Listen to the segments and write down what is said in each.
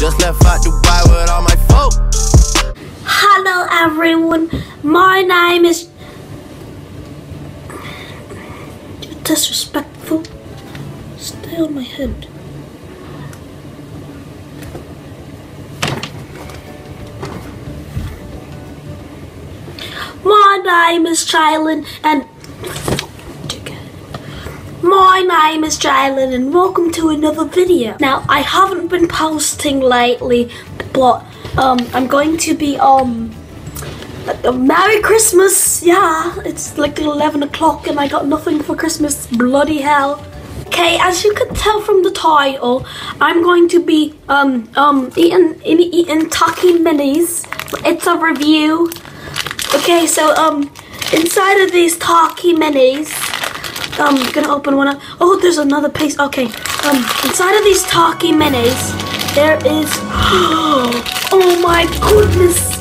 Just left out Dubai with all my folk. Hello everyone, my name is You're disrespectful. Stay on my head. My name is Jalen and my name is Jalen and welcome to another video. Now I haven't been posting lately but um I'm going to be um uh, Merry Christmas! Yeah, it's like 11 o'clock and I got nothing for Christmas. Bloody hell. Okay, as you could tell from the title, I'm going to be um um eating eating Taki Minis. It's a review. Okay, so um inside of these Taki Minis, um gonna open one up. Oh, there's another piece. Okay, um inside of these Taki Minis, there is. Oh my goodness!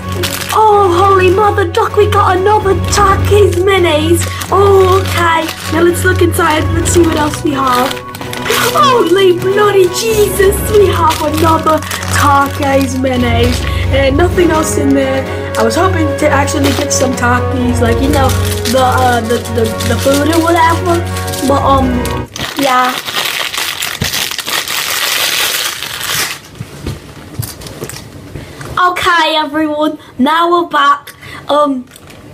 Oh, holy mother duck, we got another Takis Minis. Oh, okay. Now let's look inside. Let's see what else we have. Holy bloody Jesus, we have another Takis Minis. And nothing else in there. I was hoping to actually get some Takis, like, you know, the, uh, the, the, the food or whatever. But, um, yeah. Okay, everyone. Now we're back. Um,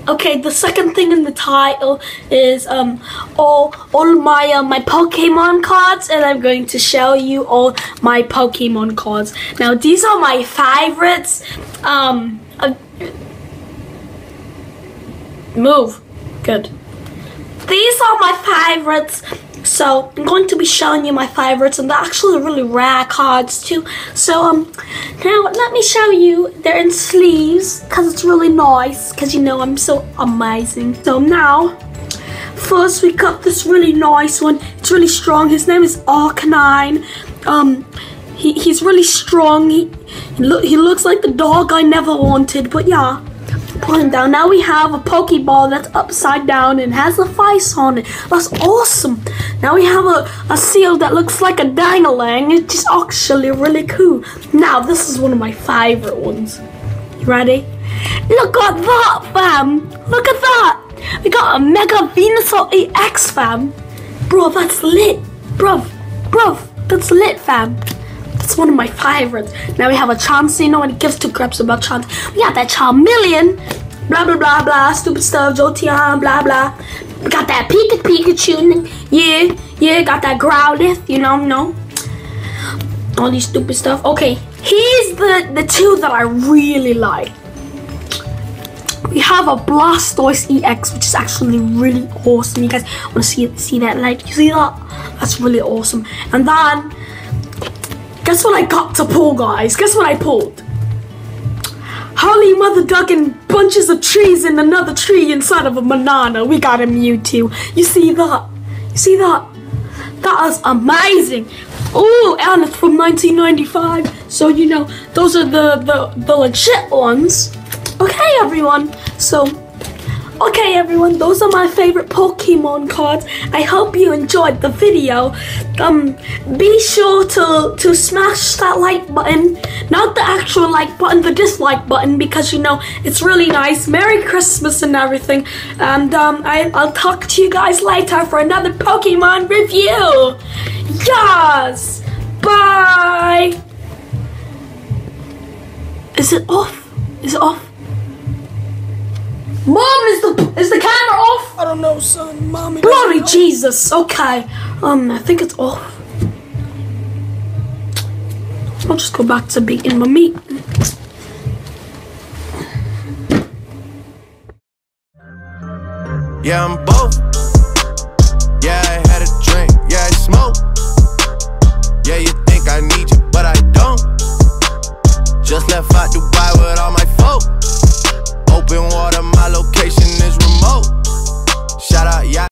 okay. The second thing in the title is um all all my uh, my Pokemon cards, and I'm going to show you all my Pokemon cards. Now these are my favorites. Um, uh, move. Good. These are my favorites. So I'm going to be showing you my favorites and they're actually really rare cards too. So um now let me show you. They're in sleeves because it's really nice because you know I'm so amazing. So now first we got this really nice one. It's really strong. His name is Arcanine. Um he, he's really strong. He, he, look, he looks like the dog I never wanted, but yeah pull him down. Now we have a Pokeball that's upside down and has a face on it. That's awesome. Now we have a, a seal that looks like a dangling. It's just actually really cool. Now this is one of my favorite ones. You ready? Look at that, fam. Look at that. We got a Mega Venusaur EX, fam. Bro, that's lit. Bro, bro, that's lit, fam. One of my favorites. Now we have a Chansey. No one gives two craps about Chance. We got that Charmeleon. Blah, blah, blah, blah. Stupid stuff. Jolteon. Blah, blah. We got that Pika Pikachu. Yeah, yeah. Got that Growlithe. You know, no. All these stupid stuff. Okay. Here's the, the two that I really like. We have a Blastoise EX, which is actually really awesome. You guys want to see see that? Like, you see that? That's really awesome. And then Guess what I got to pull, guys? Guess what I pulled? Holy mother duck and bunches of trees in another tree inside of a banana. We got a Mewtwo. You see that? You see that? That is amazing. Oh, and it's from 1995. So, you know, those are the, the, the legit ones. Okay, everyone. So, Okay everyone, those are my favorite Pokemon cards. I hope you enjoyed the video. Um, be sure to, to smash that like button. Not the actual like button, the dislike button because you know, it's really nice. Merry Christmas and everything. And um, I, I'll talk to you guys later for another Pokemon review. Yes! Bye! Is it off? Is it off? Mom, is the is the camera off? I don't know, son. Mommy. Glory Jesus. Okay. Um, I think it's off. I'll just go back to beating my meat. Yeah, I'm both. Yeah, I had a drink. Yeah, I smoke. Yeah, you think I need you, but I don't. Just left out the